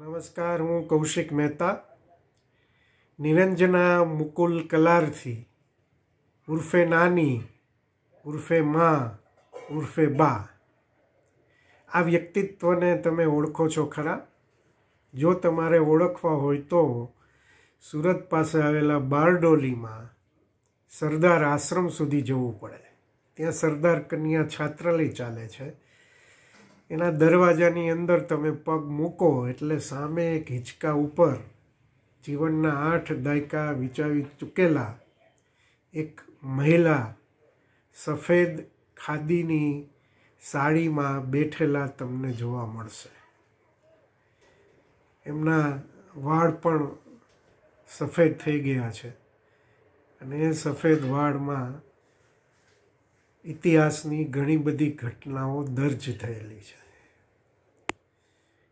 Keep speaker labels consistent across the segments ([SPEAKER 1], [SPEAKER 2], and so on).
[SPEAKER 1] નમસ્કાર, હું કૌશિક મહેતા. નિરંજના મુકુલ કલારથી. ઉર્ફે નાની, ઉર્ફે માં, ઉર્ફે બા. આ વ્યક્તિત્વને તમે ઓળખો છો ખરા? જો તમારે ઓળખવા હોય તો સુરત પાસે આવેલા બારડોલીમાં સરદાર આશ્રમ સુધી જવું પડે. ત્યાં સરદાર કન્યા છાત્રાલય ચાલે છે. એના દરવાજાની અંદર તમે પગ મૂકો એટલે સામે એક હિંચકા ઉપર જીવનના આઠ દાયકા વિચાવી ચૂકેલા એક મહિલા સફેદ ખાદીની સાડીમાં બેઠેલા તમને જોવા મળશે. એમના વાળ પણ સફેદ થઈ ગયા છે અને એ સફેદ વાળમાં ઇતિહાસની ઘણી બધી ઘટનાઓ દર્જ થયેલી છે.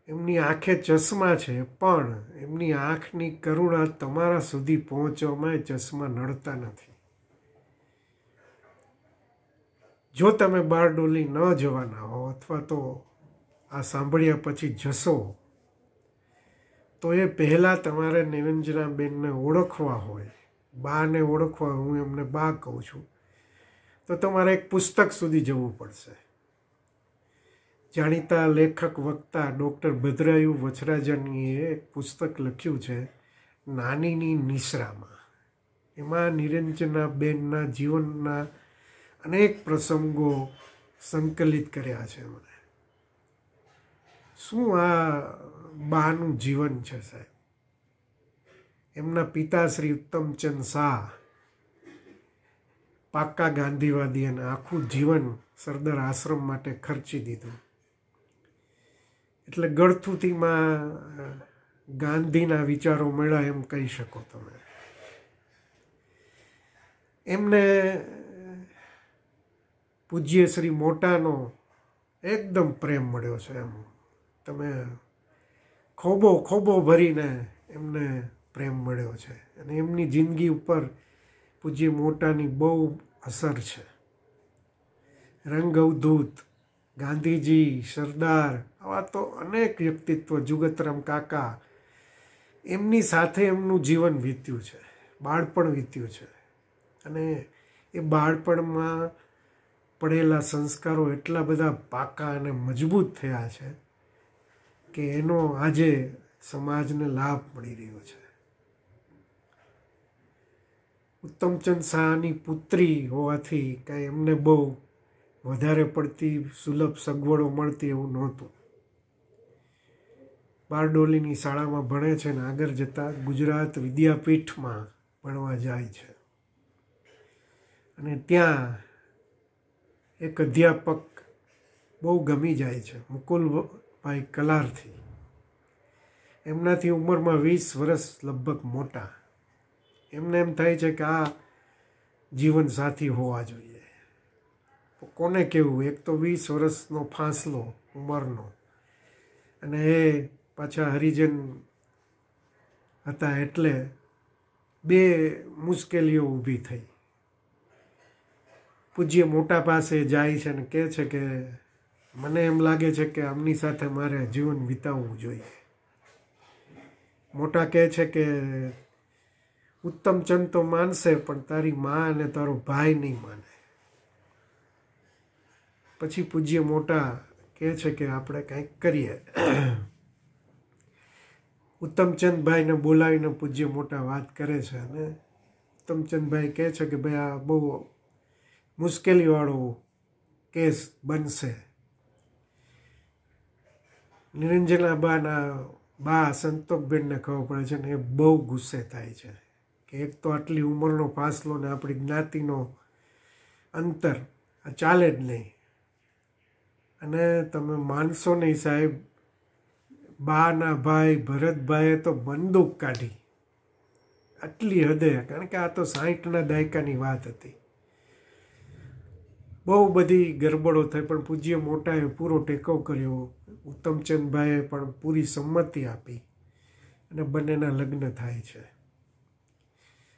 [SPEAKER 1] એમની આંખે ચશ્મા છે, પણ એમની આંખની કરુણા તમારા સુધી પહોંચવામાં ચશ્મા નડતા નથી. જો તમે બારડોલી ન જવાના હો અથવા તો આ સાંભળ્યા પછી જશો, તો એ પહેલાં તમારે નિરંજનાબેનને ઓળખવા હોય. બાને ઓળખવા હું એમને બા કહું છું. તો તમારે એક પુસ્તક સુધી જવું પડશે. જાણીતા લેખક વક્તા ડૉક્ટર ભદ્રાયુ વછરાજનીએ એક પુસ્તક લખ્યું છે, નાનીની નિશ્રામાં એમાં નિરંજનાબેનના જીવનના અનેક પ્રસંગો સંકલિત કર્યા છે મને. શું આ બાનું જીવન છે સાહેબ? એમના પિતા શ્રી ઉત્તમચંદ શાહ, પાક્કા ગાંધીવાદી અને આખું જીવન સરદાર આશ્રમ માટે ખર્ચી દીધું. એટલે ગળથુથીમાં ગાંધીના વિચારો મળ્યા એમ કહી શકો તમે. એમને પૂજ્ય શ્રી મોટાનો એકદમ પ્રેમ મળ્યો છે એમ. તમે ખોબો ખોબો ભરીને એમને પ્રેમ મળ્યો છે. અને એમની જિંદગી ઉપર પૂજ્ય મોટાની બહુ અસર છે. રંગ અવધૂત ગાંધીજી, સરદાર, આવા તો અનેક વ્યક્તિત્વ, જુગતરામ કાકા, એમની સાથે એમનું જીવન વીત્યું છે, બાળપણ વીત્યું છે. અને એ બાળપણમાં પડેલા સંસ્કારો એટલા બધા પાકા અને મજબૂત થયા છે કે એનો આજે સમાજને લાભ મળી રહ્યો છે. ઉત્તમચંદ શાહની પુત્રી હોવાથી કાંઈ એમને બહુ વધારે પડતી સુલભ સગવડો મળતી એવું નહોતું. બારડોલીની શાળામાં ભણે છે ને આગળ જતાં ગુજરાત વિદ્યાપીઠમાં ભણવા જાય છે. અને ત્યાં એક અધ્યાપક બહુ ગમી જાય છે, મુકુલભાઈ કલારથી. એમનાથી ઉંમરમાં વીસ વર્ષ લગભગ મોટા. એમને એમ થાય છે કે આ જીવન સાથી હોવા જોઈએ. કોને કેવું? એક તો વીસ વર્ષનો ફાંસલો ઉંમરનો. અને એ પાછા હરિજન હતા એટલે બે મુશ્કેલીઓ ઊભી થઈ. પૂજ્ય મોટા પાસે જાય છે અને કહે છે કે, મને એમ લાગે છે કે આમની સાથે મારે જીવન વિતાવવું જોઈએ. મોટા કહે છે કે, ઉત્તમચંદ તો માનશે, પણ તારી મા અને તારો ભાઈ નહીં માને. પછી પૂજ્ય મોટા કહે છે કે આપણે કંઈક કરીએ. ઉત્તમચંદભાઈને બોલાવીને પૂજ્ય મોટા વાત કરે છે અને ઉત્તમચંદભાઈ કહે છે કે ભાઈ આ બહુ મુશ્કેલીવાળો કેસ બનશે. નિરંજનાબાના બા સંતોકબેનને ખબર પડે છે ને એ બહુ ગુસ્સે થાય છે કે એક તો આટલી ઉંમરનો ફાસલો ને આપણી જ્ઞાતિનો અંતર આ ચાલે જ નહીં. અને તમે માનશો નહીં સાહેબ, બાના ભાઈ, ભરતભાઈએ તો બંદૂક કાઢી. આટલી હદે, કારણ કે આ તો સાહીઠના દાયકાની વાત હતી. બહુ બધી ગરબડો થઈ, પણ પૂજ્ય મોટાએ પૂરો ટેકો કર્યો. ઉત્તમચંદભાઈએ પણ પૂરી સંમતિ આપી અને બંનેના લગ્ન થાય છે.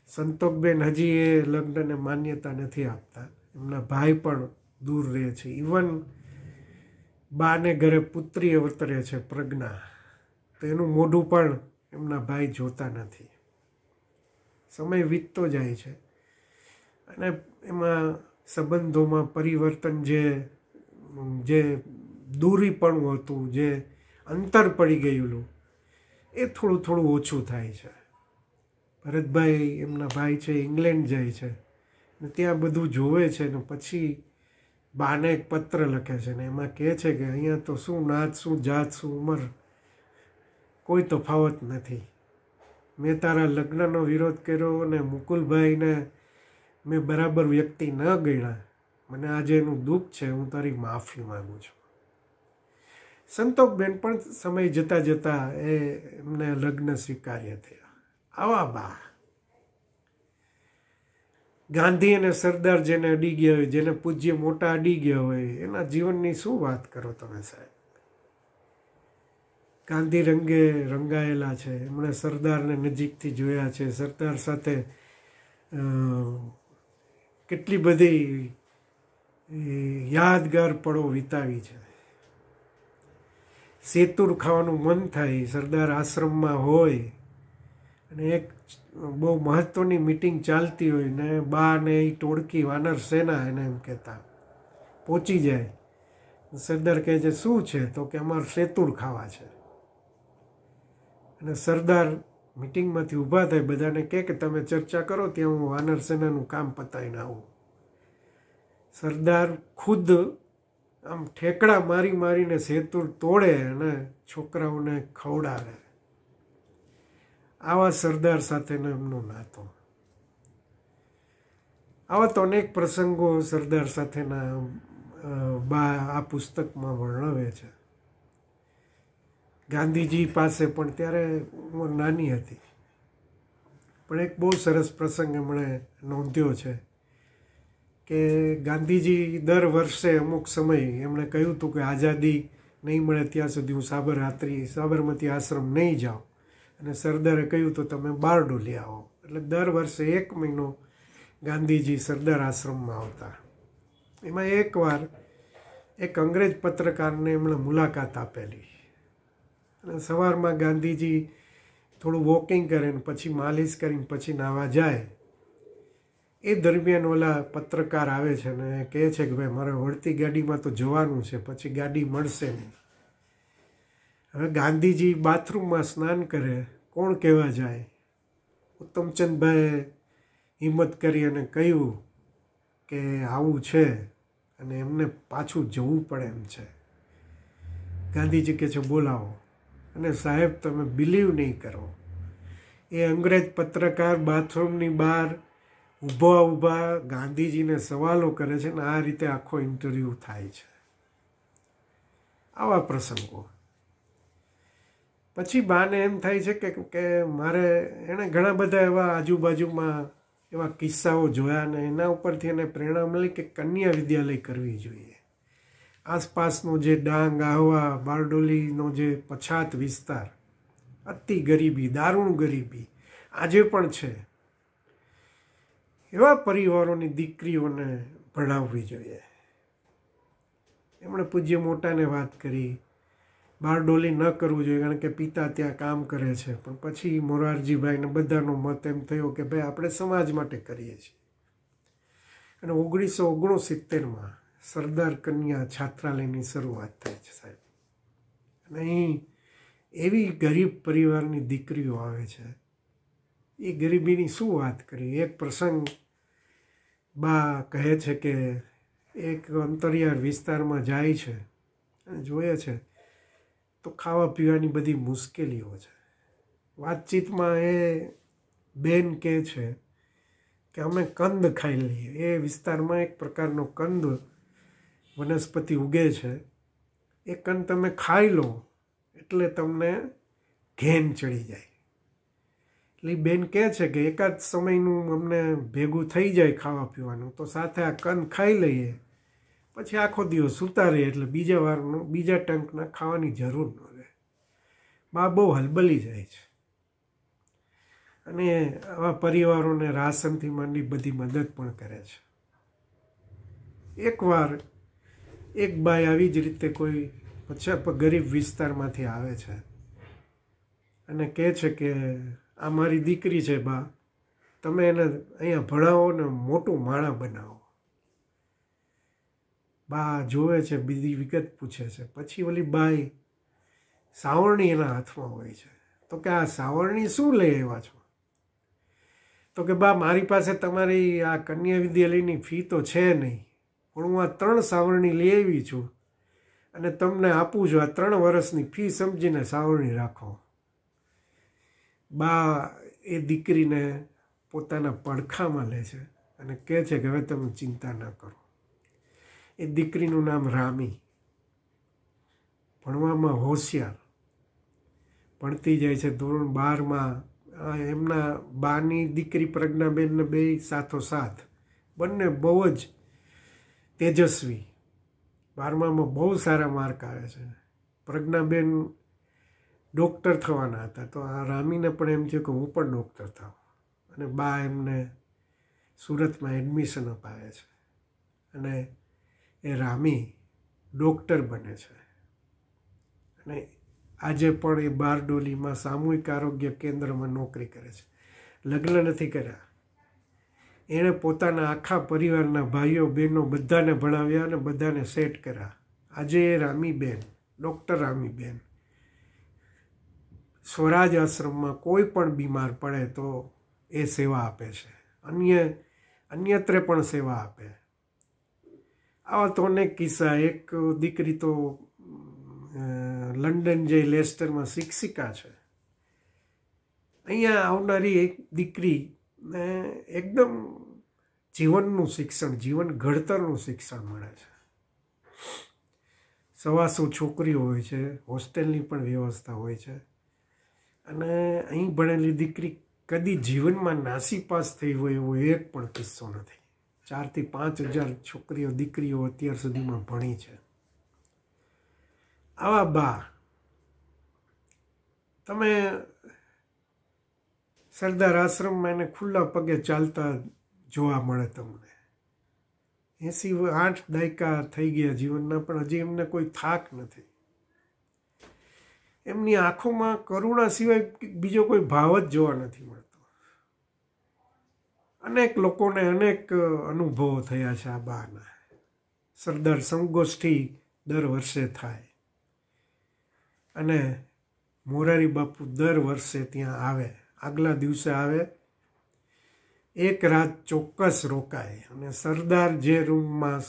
[SPEAKER 1] સંતોકબેન હજી એ લગ્નને માન્યતા નથી આપતા. એમના ભાઈ પણ દૂર રહે છે. ઇવન બાને ઘરે પુત્રી અવતરે છે પ્રજ્ઞા. તો એનું મોઢું પણ એમના ભાઈ જોતા નથી. સમય વીતતો જાય છે. અને એમાં સંબંધોમાં પરિવર્તન જે જે દૂરીપણું હતું, જે અંતર પડી ગયેલું, એ થોડું થોડું ઓછું થાય છે. ભરતભાઈ એમના ભાઈ છે, ઇંગ્લેન્ડ જાય છે. ને ત્યાં બધું જોવે છે ને પછી બાને એક પત્ર લખે છે ને એમાં કહે છે કે અહીંયા તો શું નાત શું જાત શું ઉંમર? કોઈ તફાવત નથી. મેં તારા લગ્નનો વિરોધ કર્યો અને મુકુલભાઈને મેં બરાબર વ્યક્તિ ન ગણ્યા. મને આજે એનું દુઃખ છે, હું તારી માફી માગું છું. સંતોકબેન પણ સમય જતાં જતાં એ એમને લગ્ન સ્વીકાર્ય થયા. આવા બા. ગાંધી અને સરદાર જેને અડી ગયા હોય, જેને પૂજ્ય મોટા અડી ગયા હોય, એના જીવનની શું વાત કરો તમે સાહેબ? ગાંધી રંગે રંગાયેલા છે, એમણે સરદારને નજીકથી જોયા છે, સરદાર સાથે કેટલી બધી યાદગાર પળો વિતાવી છે. સેતુર ખાવાનું મન થાય, સરદાર આશ્રમમાં હોય, અને એક બહુ મહત્વની મિટિંગ ચાલતી હોય ને બા ને એ ટોળકી, વાનર સેના એને એમ કહેતા. પહોંચી જાય. સરદાર કહે છે, શું છે? તો કે, અમારે સેતુર ખાવા છે. અને સરદાર મિટિંગમાંથી ઊભા થાય, બધાને કહે કે, તમે ચર્ચા કરો, ત્યાં હું વાનર સેનાનું કામ પતાવીને આવું. સરદાર ખુદ આમ ઠેકડા મારી મારીને સેતુર તોડે અને છોકરાઓને ખવડાવે. આવા સરદાર સાથેનો એમનો નાતો આવા તો અનેક પ્રસંગો સરદાર સાથેના બા આ પુસ્તકમાં વર્ણવે છે. ગાંધીજી પાસે પણ ત્યારે ઉંમર નાની હતી. પણ એક બહુ સરસ પ્રસંગ એમણે નોંધ્યો છે કે ગાંધીજી દર વર્ષે અમુક સમય એમણે કહ્યું હતું કે આઝાદી નહીં મળે ત્યાં સુધી હું સાબરરાત્રી સાબરમતી આશ્રમ નહીં જાઉં. અને સરદારે કહ્યું તો તમે બારડોલી આવો. એટલે દર વર્ષે એક મહિનો ગાંધીજી સરદાર આશ્રમમાં આવતા. એમાં એકવાર એક અંગ્રેજ પત્રકારને એમણે મુલાકાત આપેલી. અને સવારમાં ગાંધીજી થોડું વોકિંગ કરે ને પછી માલિશ કરીને પછી નાવા જાય. એ દરમિયાન ઓલા પત્રકાર આવે છે ને કહે છે કે ભાઈ મારે વળતી ગાડીમાં તો જવાનું છે, પછી ગાડી મળશે નહીં. હવે ગાંધીજી બાથરૂમમાં સ્નાન કરે, કોણ કહેવા જાય? ઉત્તમચંદભાઈએ હિંમત કરી અને કહ્યું કે આવું છે અને એમને પાછું જવું પડે એમ છે. ગાંધીજી કહે છે, બોલાવો. અને સાહેબ, તમે બિલીવ નહીં કરો. એ અંગ્રેજ પત્રકાર બાથરૂમની બહાર ઊભા ઊભા ગાંધીજીને સવાલો કરે છે ને આ રીતે આખો ઇન્ટરવ્યૂ થાય છે. આવા પ્રસંગો. પછી બાને એમ થાય છે કે કે મારે એણે ઘણા બધા એવા આજુબાજુમાં એવા કિસ્સાઓ જોયા ને એના ઉપરથી એને પ્રેરણા મળી કે કન્યા વિદ્યાલય કરવી જોઈએ. આસપાસનો જે ડાંગ, આહવા, બારડોલીનો જે પછાત વિસ્તાર, અતિ ગરીબી, દારૂણ ગરીબી, આજે પણ છે. એવા પરિવારોની દીકરીઓને ભણાવવી જોઈએ. એમણે પૂજ્ય મોટાને વાત કરી બારડોલી ન કરવું જોઈએ, કારણ કે પિતા ત્યાં કામ કરે છે. પણ પછી મોરારજીભાઈને બધાનો મત એમ થયો કે ભાઈ, આપણે સમાજ માટે કરીએ છીએ. અને ઓગણીસો ઓગણસિત્તેરમાં સરદાર કન્યા છાત્રાલયની શરૂઆત થાય છે સાહેબ. અને અહીં એવી ગરીબ પરિવારની દીકરીઓ આવે છે. એ ગરીબીની શું વાત કરી એક પ્રસંગ બા કહે છે કે એક અંતરિયાળ વિસ્તારમાં જાય છે અને જોયે છે તો ખાવા પીવાની બધી મુશ્કેલીઓ છે. વાતચીતમાં એ બેન કહે છે કે અમે કંદ ખાઈ લઈએ. એ વિસ્તારમાં એક પ્રકારનો કંદ વનસ્પતિ ઉગે છે. એ કંદ તમે ખાઈ લો એટલે તમને ઘેન ચડી જાય. એટલે બેન કહે છે કે એકાદ સમયનું અમને ભેગું થઈ જાય ખાવા પીવાનું તો સાથે આ કંદ ખાઈ લઈએ. પછી આખો દિવસ સૂતા રહે એટલે બીજા વારનું, બીજા ટંકના ખાવાની જરૂર ન રહે. બા બહુ હલબલી જાય છે. અને આવા પરિવારોને રાશનથી માંડી બધી મદદ પણ કરે છે. એકવાર એક બાઈ આવી જ રીતે કોઈ પછી ગરીબ વિસ્તારમાંથી આવે છે અને કહે છે કે, આ મારી દીકરી છે બા. તમે એને અહીંયા ભણાવો ને મોટું માણા બનાવો. બા જોવે છે, બીજી વિગત પૂછે છે. પછી ઓલી બાઈ સાવરણી એના હાથમાં હોય છે. તો કે આ સાવરણી શું લઈ આવ્યા છો? તો કે બા, મારી પાસે તમારી આ કન્યા વિદ્યાલયની ફી તો છે નહીં, પણ હું આ ત્રણ સાવરણી લઈ આવી છું અને તમને આપું છું આ ત્રણ વર્ષની ફી સમજીને સાવરણી રાખો. બા એ દીકરીને પોતાના પડખામાં લે છે અને કહે છે કે હવે તમે ચિંતા ન કરો. એ દીકરીનું નામ રામી. ભણવામાં હોશિયાર. ભણતી જાય છે ધોરણ બારમાં. એમના બાની દીકરી પ્રજ્ઞાબેનને બે સાથોસાથ બંને બહુ જ તેજસ્વી. બારમામાં બહુ સારા માર્ક આવે છે. પ્રજ્ઞાબેન ડૉક્ટર થવાના હતા. તો આ રામીને પણ એમ થયું કે હું પણ ડૉક્ટર થાઉં. અને બા એમને સુરતમાં એડમિશન અપાવે છે. અને એ રામી ડૉક્ટર બને છે. અને આજે પણ એ બારડોલીમાં સામૂહિક આરોગ્ય કેન્દ્રમાં નોકરી કરે છે. લગ્ન નથી કર્યા. એણે પોતાના આખા પરિવારના ભાઈઓ, બહેનો બધાને ભણાવ્યા અને બધાને સેટ કર્યા. આજે એ રામીબેન, ડૉક્ટર રામીબેન, સ્વરાજ આશ્રમમાં કોઈ પણ બીમાર પડે તો એ સેવા આપે છે. અન્ય, અન્યત્રે પણ સેવા આપે. આવા તો અનેક કિસ્સા. એક દીકરી તો લંડન જઈ લેસ્ટરમાં શિક્ષિકા છે. અહીંયા આવનારી એક દીકરી એકદમ જીવનનું શિક્ષણ, જીવન ઘડતરનું શિક્ષણ મળે છે. સવાસો છોકરીઓ હોય છે, હોસ્ટેલની પણ વ્યવસ્થા હોય છે. અને અહીં ભણેલી દીકરી કદી જીવનમાં નાસીપાસ થઈ હોય એવો એક પણ કિસ્સો નથી. ચારથી પાંચ હજાર છોકરીઓ, દીકરીઓ અત્યાર સુધીમાં ભણી છે. આવા બા, તમે સરદાર આશ્રમમાં એને ખુલ્લા પગે ચાલતા જોવા મળે તમને. એસી આઠ દાયકા થઈ ગયા જીવનના, પણ હજી એમને કોઈ થાક નથી. એમની આંખોમાં કરુણા સિવાય બીજો કોઈ ભાવ જ જોવા નથી મળતો. અનેક લોકોને અનેક અનુભવો થયા છે આ બાના સરદાર સંગોષ્ઠી દર વર્ષે થાય. અને મોરારી બાપુ દર વર્ષે ત્યાં આવે. આગલા દિવસે આવે. એક રાત ચોક્કસ રોકાય. અને સરદાર જે રૂમમાં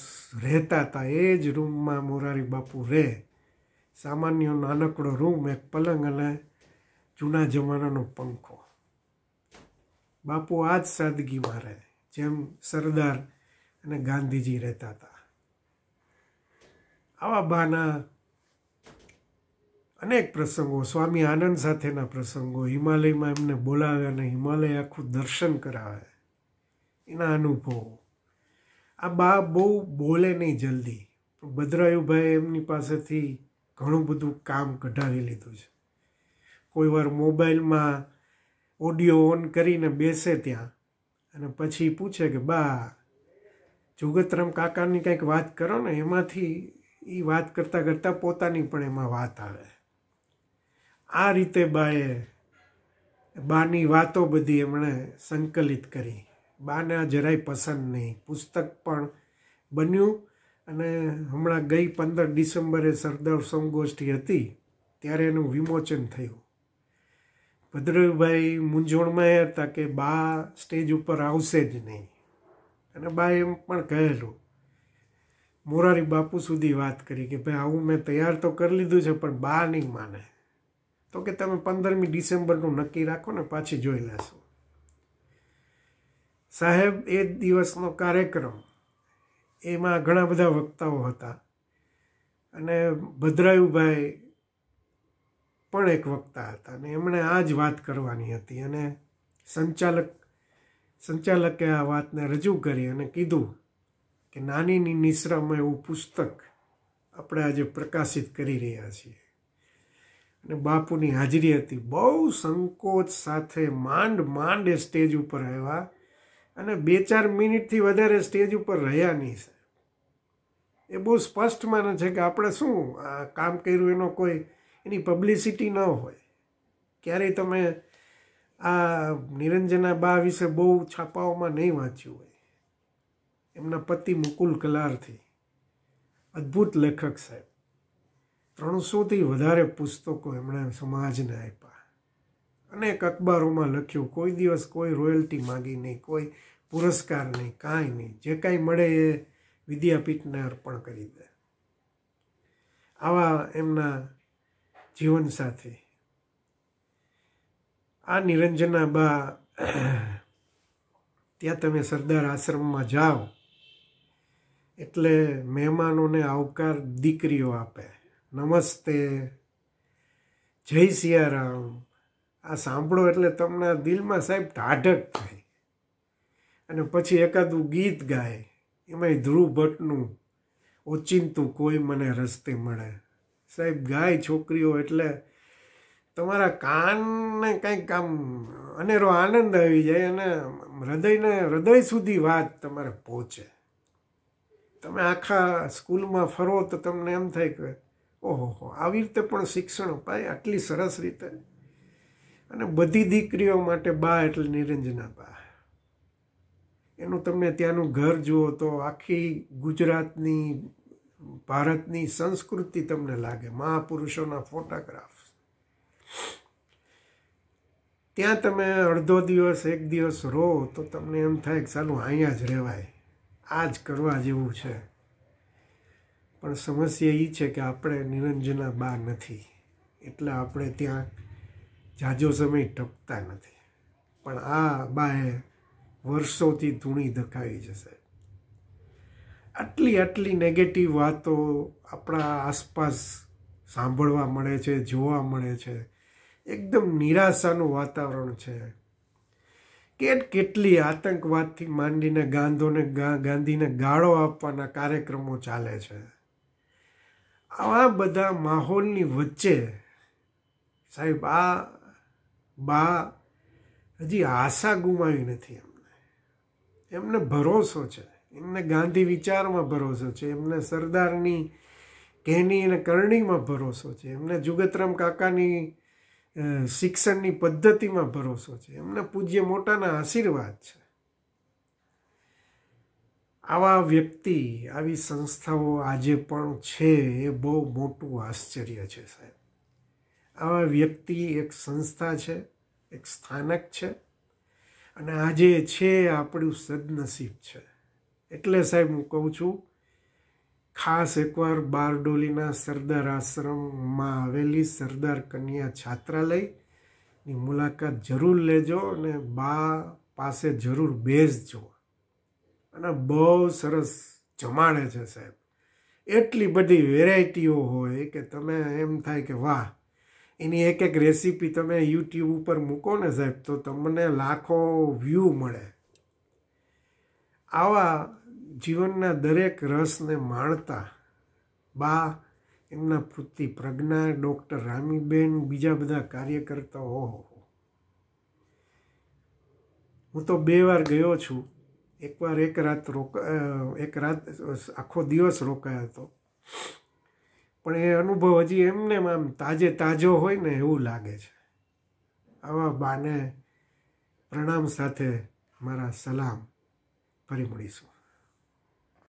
[SPEAKER 1] રહેતા હતા, એ જ રૂમમાં મોરારી બાપુ રહે. સામાન્ય નાનકડો રૂમ, એક પલંગ અને જૂના જમાનાનો પંખો. બાપુ આ જ સાદગીમાં રહે જેમ સરદાર અને ગાંધીજી રહેતા હતા. આવા બાના અનેક પ્રસંગો, સ્વામી આનંદ સાથેના પ્રસંગો, હિમાલયમાં એમને બોલાવે અને હિમાલય આખું દર્શન કરાવે. એના અનુભવો. આ બા બહુ બોલે નહીં જલ્દી. ભદ્રાયુભાઈ એમની પાસેથી ઘણું બધું કામ કઢાવી લીધું છે. કોઈ વાર મોબાઈલમાં ઓડિયો ઓન કરીને બેસે ત્યાં. અને પછી પૂછે કે, બા, જુગતરામ કાકાની કંઈક વાત કરો ને, એમાંથી એ વાત કરતાં કરતાં પોતાની પણ એમાં વાત આવે. આ રીતે બાએ બાની વાતો બધી એમણે સંકલિત કરી. બાને આ જરાય પસંદ નહીં. પુસ્તક પણ બન્યું અને હમણાં ગઈ પંદર ડિસેમ્બરે સરદાર સંગોષ્ઠી હતી, ત્યારે એનું વિમોચન થયું. ભદ્રભાઈ મૂંઝવણમાં હતા કે બા સ્ટેજ ઉપર આવશે જ નહીં. અને બા એમ પણ કહેલું, મોરારી બાપુ સુધી વાત કરી કે ભાઈ, આવું મેં તૈયાર તો કરી લીધું છે, પણ બા નહીં માને. તો કે તમે પંદરમી ડિસેમ્બરનું નક્કી રાખો ને પાછી જોઈ લેશો. સાહેબ, એ દિવસનો કાર્યક્રમ. એમાં ઘણા બધા વક્તાઓ હતા. અને ભદ્રાયુભાઈ પણ એક વક્તા હતા અને એમણે આ જ વાત કરવાની હતી અને સંચાલક, સંચાલકે આ વાતને રજૂ કરી અને કીધું કે નાનીની નિશ્રામાં એવું પુસ્તક આપણે આજે પ્રકાશિત કરી રહ્યા છીએ. અને બાપુની હાજરી હતી. બહુ સંકોચ સાથે માંડ માંડ એ સ્ટેજ ઉપર આવ્યા અને બે ચાર મિનિટથી વધારે સ્ટેજ ઉપર રહ્યા નહીં એ બહુ સ્પષ્ટ માને છે કે આપણે શું આ કામ કર્યું એનો કોઈ એની પબ્લિસિટી ન હોય. ક્યારેય તમે આ નિરંજના બા વિશે બહુ છાપાઓમાં નહીં વાંચ્યું હોય. એમના પતિ મુકુલ કલારથી. અદ્ભુત લેખક સાહેબ. ત્રણસોથી વધારે પુસ્તકો એમણે સમાજને આપ્યા. અનેક અખબારોમાં લખ્યું, કોઈ દિવસ કોઈ રોયલ્ટી માગી નહીં, કોઈ પુરસ્કાર નહીં, કાંઈ નહીં. જે કાંઈ મળે એ વિદ્યાપીઠને અર્પણ કરી દે. આવા એમના જીવન સાથે. આ નિરંજના બા, ત્યાં તમે સરદાર આશ્રમમાં જાઓ, એટલે મહેમાનોને આવકાર દીકરીઓ આપે. નમસ્તે, જય સિયારામ. આ સાંભળો એટલે તમને દિલમાં સાહેબ ટાઢક થાય. અને પછી એકાદું ગીત ગાય, એમાંય ધ્રુવ ભટ્ટનું, ઓચિંતું કોઈ મને રસ્તે મળે. સાહેબ, ગાય છોકરીઓ એટલે તમારા કાનને કંઈક આમ અનેરો આનંદ આવી જાય અને હૃદયને, હૃદય સુધી વાત તમારે પહોંચે. તમે આખા સ્કૂલમાં ફરો તો તમને એમ થાય કે, ઓહો આવી રીતે પણ શિક્ષણ અપાય? આટલી સરસ રીતે? અને બધી દીકરીઓ માટે બા એટલે નિરંજના બા. એનું તમે ત્યાંનું ઘર જુઓ તો આખી ગુજરાતની ભારતની સંસ્કૃતિ તમને લાગે. મહાપુરુષોના ફોટોગ્રાફ ત્યાં તમે અડધો દિવસ, એક દિવસ રહો તો તમને એમ થાય કે ચાલું અહીંયા જ રહેવાય. આ જ કરવા જેવું છે. પણ સમસ્યા એ છે કે આપણે નિરંજના બા નથી. એટલે આપણે ત્યાં જાજો સમય ટપતા નથી. પણ આ બાએ વર્ષોથી ધૂણી ધકાવી જશે. આટલી આટલી નેગેટિવ વાતો આપણા આસપાસ સાંભળવા મળે છે, જોવા મળે છે. એકદમ નિરાશાનું વાતાવરણ છે. કેટ કેટલી આતંકવાદથી માંડીને ગાંધોને ગાંધીને ગાળો આપવાના કાર્યક્રમો ચાલે છે. આવા બધા માહોલની વચ્ચે સાહેબ, આ બા હજી આશા ગુમાવી નથી એમને. એમને ભરોસો છે. એમને ગાંધી વિચારમાં ભરોસો છે, એમને સરદારની કહેની અને કરણીમાં ભરોસો છે, એમને જુગતરામ કાકાની શિક્ષણની પદ્ધતિમાં ભરોસો છે, એમના પૂજ્ય મોટાના આશીર્વાદ છે. આવા વ્યક્તિ, આવી સંસ્થાઓ આજે પણ છે એ બહુ મોટું આશ્ચર્ય છે, સાહેબ. આવા વ્યક્તિ એક સંસ્થા છે, એક સ્થાનક છે, અને આજે છે આપણું સદનસીબ છે. એટલે સાહેબ હું કહું છું, ખાસ એકવાર બારડોલીના સરદાર આશ્રમમાં આવેલી સરદાર કન્યા છાત્રાલયની મુલાકાત જરૂર લેજો અને બા પાસે જરૂર બેસજો અને બહુ સરસ જમાડે છે સાહેબ. એટલી બધી વેરાયટીઓ હોય કે તમે એમ થાય કે વાહ, એની એક એક રેસીપી તમે યુટ્યુબ ઉપર મૂકો ને સાહેબ, તો તમને લાખો વ્યૂ મળે. આવા જીવનના દરેક રસને માણતા બા, એમના પુત્રી પ્રજ્ઞા, ડૉક્ટર રામીબેન, બીજા બધા કાર્યકર્તાઓ ઓહો હું તો બે વાર ગયો છું. એકવાર એક રાત રોકા એક રાત, આખો દિવસ રોકાયો હતો. પણ એ અનુભવ હજી એમને આમ તાજે તાજો હોય ને એવું લાગે છે. આવા બાને પ્રણામ સાથે મારા સલામ. ફરી મળીશું.